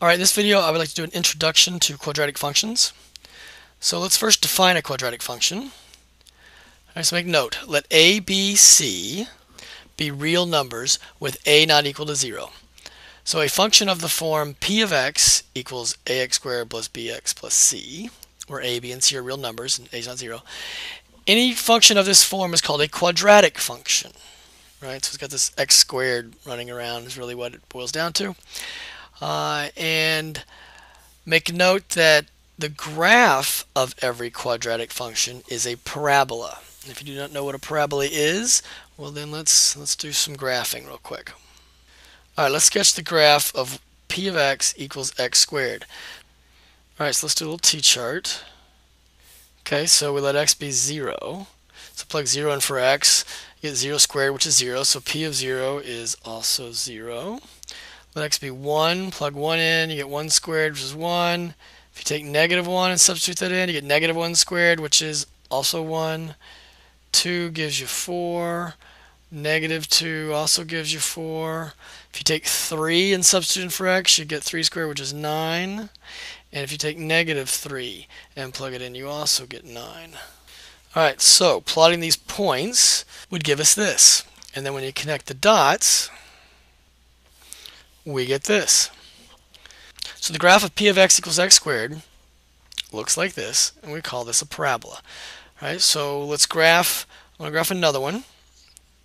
Alright, this video I would like to do an introduction to quadratic functions. So let's first define a quadratic function. Alright, so make note, let a, b, c be real numbers with a not equal to 0. So a function of the form p of x equals ax squared plus bx plus c, where a, b, and c are real numbers and a is not 0. Any function of this form is called a quadratic function. Right, so it's got this x squared running around is really what it boils down to. Uh, and make note that the graph of every quadratic function is a parabola. If you do not know what a parabola is, well then let's let's do some graphing real quick. All right, let's sketch the graph of p of x equals x squared. All right, so let's do a little t-chart. Okay, so we let x be 0. So plug 0 in for x, you get 0 squared, which is 0. So p of 0 is also 0. Let x be 1, plug 1 in, you get 1 squared, which is 1. If you take negative 1 and substitute that in, you get negative 1 squared, which is also 1. 2 gives you 4. Negative 2 also gives you 4. If you take 3 and substitute in for x, you get 3 squared, which is 9. And if you take negative 3 and plug it in, you also get 9. Alright, so plotting these points would give us this. And then when you connect the dots, we get this. So the graph of p of x equals x squared looks like this, and we call this a parabola. All right, so let's graph, I'm to graph another one.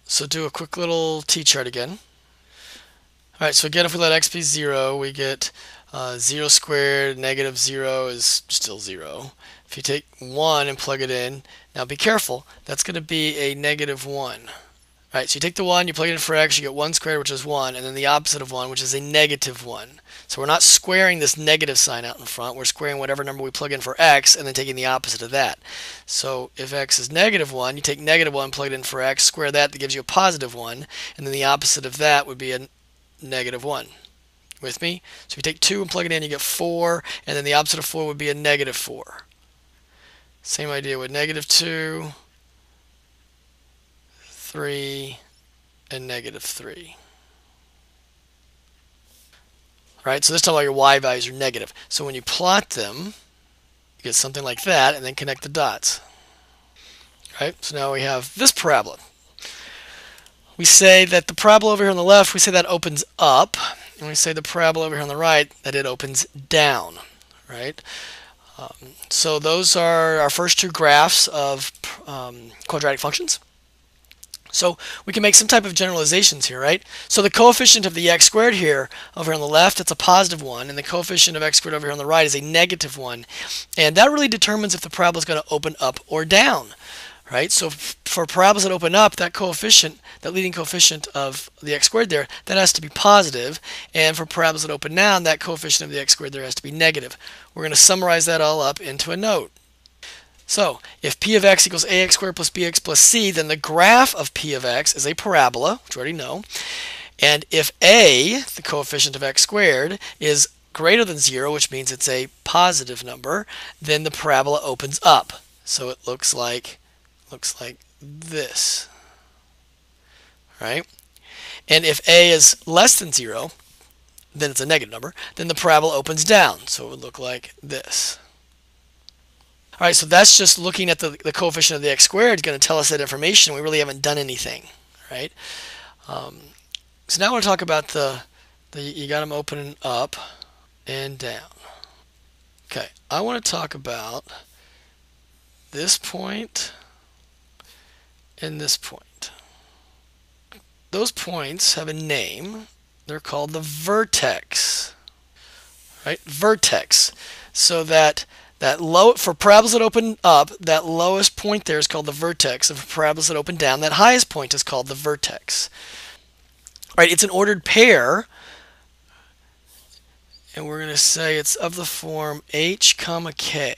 So do a quick little t-chart again. All right, so again, if we let x be 0, we get uh, 0 squared, negative 0 is still 0. If you take 1 and plug it in, now be careful, that's going to be a negative 1. So you take the 1, you plug it in for x, you get 1 squared, which is 1, and then the opposite of 1, which is a negative 1. So we're not squaring this negative sign out in front, we're squaring whatever number we plug in for x, and then taking the opposite of that. So if x is negative 1, you take negative 1, plug it in for x, square that, that gives you a positive 1, and then the opposite of that would be a negative 1. With me? So if you take 2 and plug it in, you get 4, and then the opposite of 4 would be a negative 4. Same idea with negative 2, 3, and negative 3. Right, so this time all your y values are negative. So when you plot them, you get something like that, and then connect the dots. Right, so now we have this parabola. We say that the parabola over here on the left, we say that opens up, and we say the parabola over here on the right, that it opens down. Right, um, so those are our first two graphs of um, quadratic functions. So we can make some type of generalizations here, right? So the coefficient of the x squared here over on the left, it's a positive one, and the coefficient of x squared over here on the right is a negative one. And that really determines if the parabola is going to open up or down, right? So for parabolas that open up, that coefficient, that leading coefficient of the x squared there, that has to be positive. And for parabolas that open down, that coefficient of the x squared there has to be negative. We're going to summarize that all up into a note. So if p of x equals ax squared plus bx plus c, then the graph of p of x is a parabola, which we already know. And if a, the coefficient of x squared, is greater than 0, which means it's a positive number, then the parabola opens up. So it looks like looks like this. Right? And if a is less than 0, then it's a negative number, then the parabola opens down. So it would look like this. All right, so that's just looking at the, the coefficient of the x squared is going to tell us that information. We really haven't done anything, right? Um, so now I want to talk about the, the you got them opening up and down. Okay, I want to talk about this point and this point. Those points have a name. They're called the vertex, right? Vertex. So that that low for parabolas that open up, that lowest point there is called the vertex. And for parabolas that open down, that highest point is called the vertex. Right? It's an ordered pair, and we're going to say it's of the form h comma k.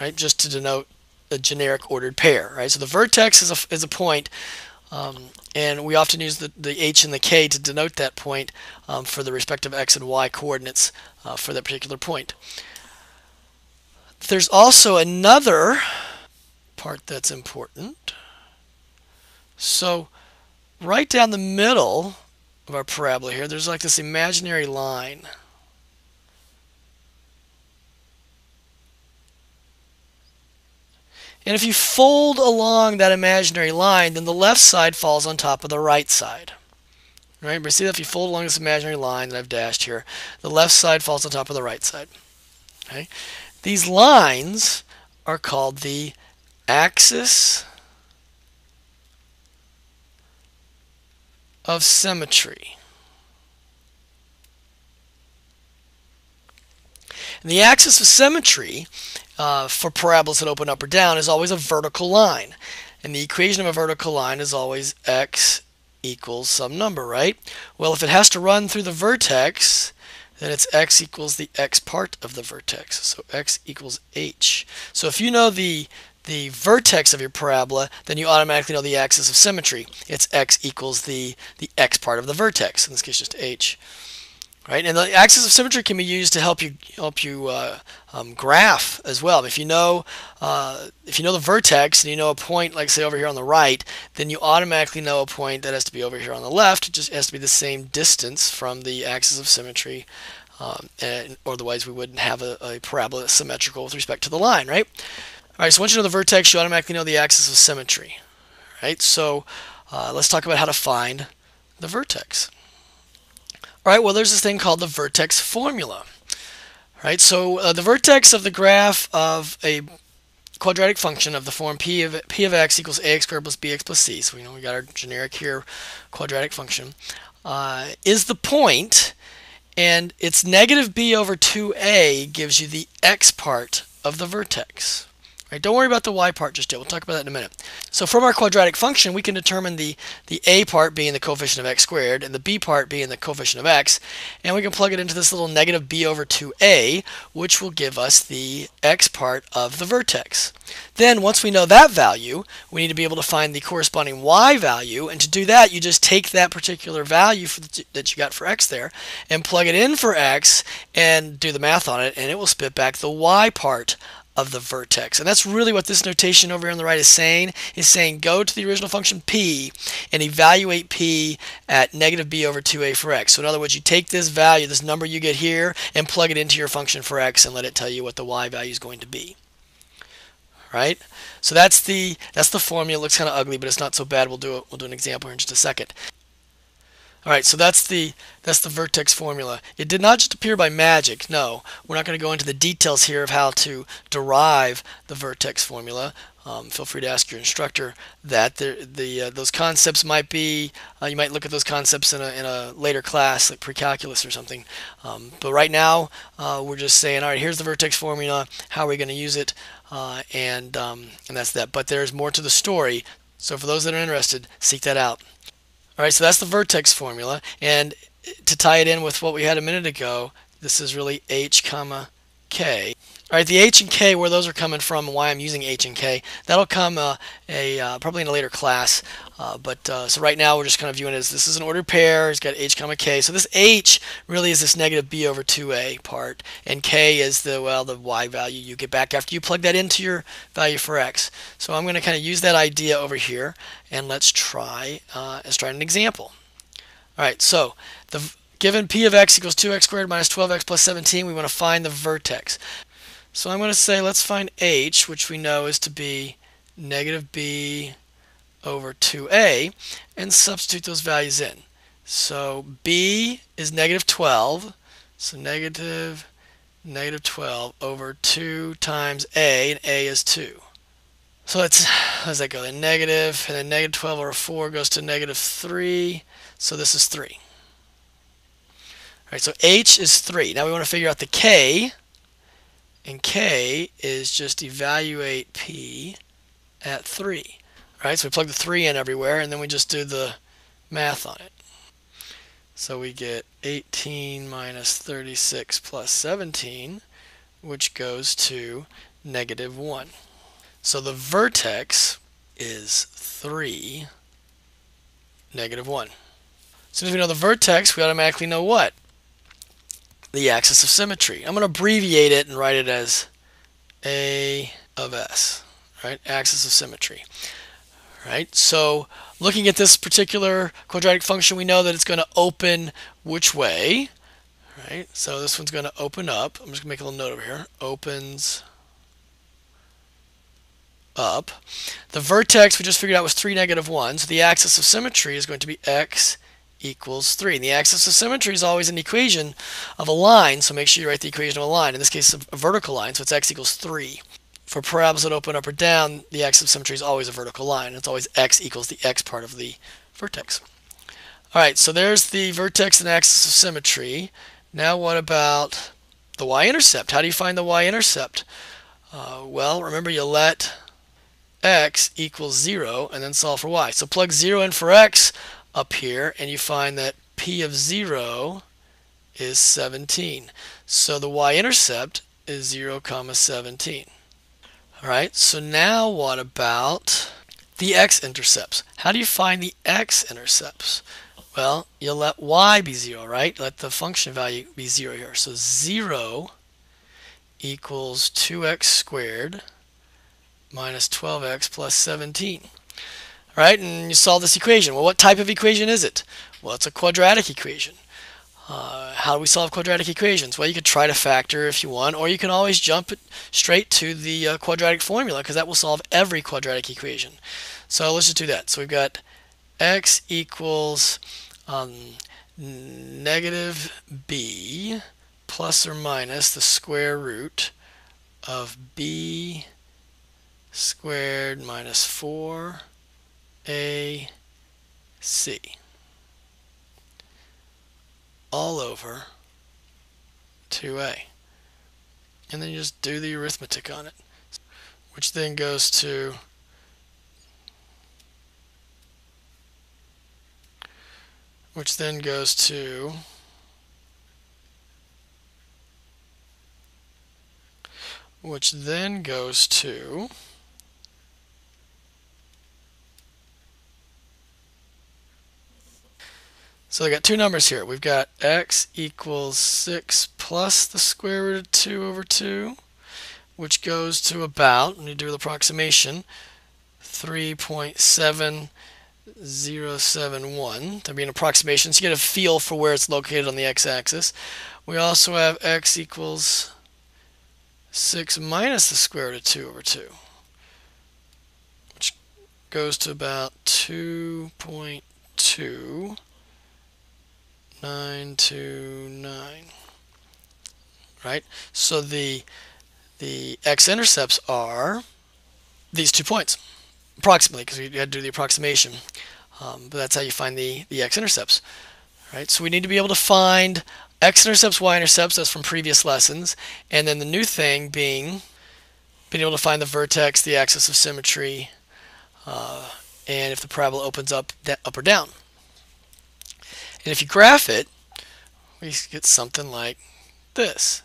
Right? Just to denote a generic ordered pair. Right? So the vertex is a is a point um, and we often use the, the h and the k to denote that point um, for the respective x and y coordinates uh, for that particular point. There's also another part that's important. So right down the middle of our parabola here, there's like this imaginary line. And if you fold along that imaginary line, then the left side falls on top of the right side. Right? But see that if you fold along this imaginary line that I've dashed here, the left side falls on top of the right side. Okay? These lines are called the axis of symmetry. And the axis of symmetry uh, for parabolas that open up or down is always a vertical line. And the equation of a vertical line is always x equals some number, right? Well, if it has to run through the vertex, then it's x equals the x part of the vertex. So x equals h. So if you know the the vertex of your parabola, then you automatically know the axis of symmetry. It's x equals the, the x part of the vertex, in this case just h. Right, and the axis of symmetry can be used to help you help you uh, um, graph as well. If you know uh, if you know the vertex and you know a point, like say over here on the right, then you automatically know a point that has to be over here on the left. It just has to be the same distance from the axis of symmetry, um, and otherwise we wouldn't have a, a parabola symmetrical with respect to the line, right? All right, so once you know the vertex, you automatically know the axis of symmetry, right? So uh, let's talk about how to find the vertex. All right, well, there's this thing called the vertex formula. Right, so uh, the vertex of the graph of a quadratic function of the form p of, p of x equals ax squared plus bx plus c, so we know we got our generic here quadratic function, uh, is the point, and it's negative b over 2a gives you the x part of the vertex. Right, don't worry about the y part just yet. We'll talk about that in a minute. So from our quadratic function, we can determine the, the a part being the coefficient of x squared and the b part being the coefficient of x. And we can plug it into this little negative b over 2a, which will give us the x part of the vertex. Then once we know that value, we need to be able to find the corresponding y value. And to do that, you just take that particular value the, that you got for x there and plug it in for x and do the math on it, and it will spit back the y part of the vertex. And that's really what this notation over here on the right is saying, is saying go to the original function p and evaluate p at negative b over 2a for x. So in other words, you take this value, this number you get here, and plug it into your function for x and let it tell you what the y value is going to be. Right? So that's the that's the formula. It looks kind of ugly, but it's not so bad. We'll do it. We'll do an example here in just a second. All right, so that's the that's the vertex formula. It did not just appear by magic. No, we're not going to go into the details here of how to derive the vertex formula. Um, feel free to ask your instructor that. The, the uh, those concepts might be uh, you might look at those concepts in a, in a later class like pre-calculus or something. Um, but right now uh, we're just saying, all right, here's the vertex formula. How are we going to use it? Uh, and um, and that's that. But there's more to the story. So for those that are interested, seek that out. All right, so that's the vertex formula. And to tie it in with what we had a minute ago, this is really h comma k. All right, the h and k, where those are coming from and why I'm using h and k, that'll come uh, a uh, probably in a later class. Uh, but uh, so right now we're just kind of viewing it as this is an ordered pair. It's got h comma k. So this h really is this negative b over 2a part, and k is the well the y value you get back after you plug that into your value for x. So I'm going to kind of use that idea over here, and let's try uh, let's try an example. All right, so the given p of x equals 2x squared minus 12x plus 17, we want to find the vertex. So I'm going to say let's find h, which we know is to be negative b over 2a, and substitute those values in. So b is negative 12, so negative, negative 12 over 2 times a, and a is 2. So let's, how does that go? Then negative, and then negative 12 over 4 goes to negative 3, so this is 3. All right, so h is 3. Now we want to figure out the k, and k is just evaluate p at 3. Right, so we plug the 3 in everywhere, and then we just do the math on it. So we get 18 minus 36 plus 17, which goes to negative 1. So the vertex is 3, negative 1. As soon as we know the vertex, we automatically know what? The axis of symmetry. I'm going to abbreviate it and write it as A of S, right? Axis of symmetry. Right? So looking at this particular quadratic function, we know that it's going to open which way, right? So this one's going to open up. I'm just going to make a little note over here. Opens up. The vertex we just figured out was 3, negative 1. So the axis of symmetry is going to be x equals 3. And the axis of symmetry is always an equation of a line, so make sure you write the equation of a line. In this case, a vertical line, so it's x equals 3. For parabolas that open up or down, the axis of symmetry is always a vertical line. It's always x equals the x part of the vertex. All right, so there's the vertex and axis of symmetry. Now what about the y-intercept? How do you find the y-intercept? Uh, well, remember you let x equals 0 and then solve for y. So plug 0 in for x up here and you find that p of 0 is 17. So the y-intercept is 0 comma 17. Alright, so now what about the x-intercepts? How do you find the x-intercepts? Well, you'll let y be 0, right? Let the function value be 0 here. So 0 equals 2x squared minus 12x plus 17. Right, and you solve this equation. Well, what type of equation is it? Well, it's a quadratic equation. Uh, how do we solve quadratic equations? Well, you could try to factor if you want, or you can always jump straight to the uh, quadratic formula because that will solve every quadratic equation. So let's just do that. So we've got x equals um, negative b plus or minus the square root of b squared minus 4ac all over 2a. And then you just do the arithmetic on it, which then goes to which then goes to which then goes to So I got two numbers here. We've got x equals 6 plus the square root of 2 over 2, which goes to about, let me do the approximation, 3.7071. That'd be an approximation, so you get a feel for where it's located on the x-axis. We also have x equals 6 minus the square root of 2 over 2, which goes to about 2.2 929 right? So the the x-intercepts are these two points approximately because we had to do the approximation. Um, but that's how you find the the x-intercepts right? So we need to be able to find x-intercepts y-intercepts that's from previous lessons and then the new thing being being able to find the vertex the axis of symmetry uh, and if the parabola opens up up or down and if you graph it, we get something like this.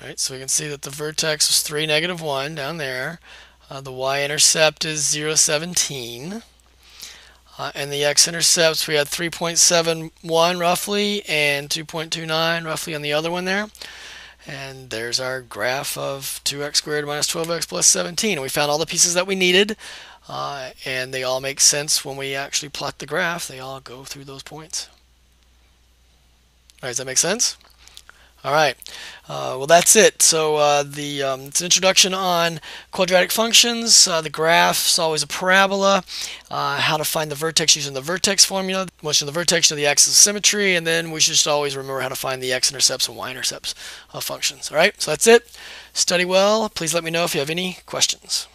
All right, so we can see that the vertex was 3, negative 1 down there. Uh, the y-intercept is 0, 17. Uh, and the x-intercepts, we had 3.71 roughly and 2.29 roughly on the other one there. And there's our graph of 2x squared minus 12x plus 17. And we found all the pieces that we needed. Uh, and they all make sense when we actually plot the graph. They all go through those points. All right, does that make sense? All right. Uh, well, that's it. So uh, the um, it's an introduction on quadratic functions. Uh, the graph is always a parabola. Uh, how to find the vertex using the vertex formula. You know the vertex, know the axis of symmetry, and then we should just always remember how to find the x-intercepts and y-intercepts of functions. All right. So that's it. Study well. Please let me know if you have any questions.